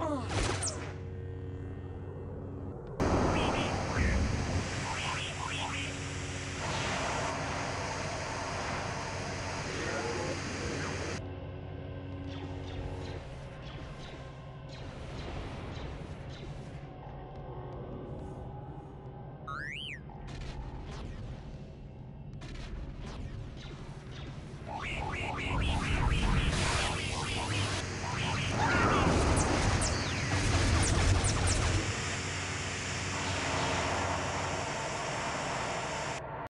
Oh.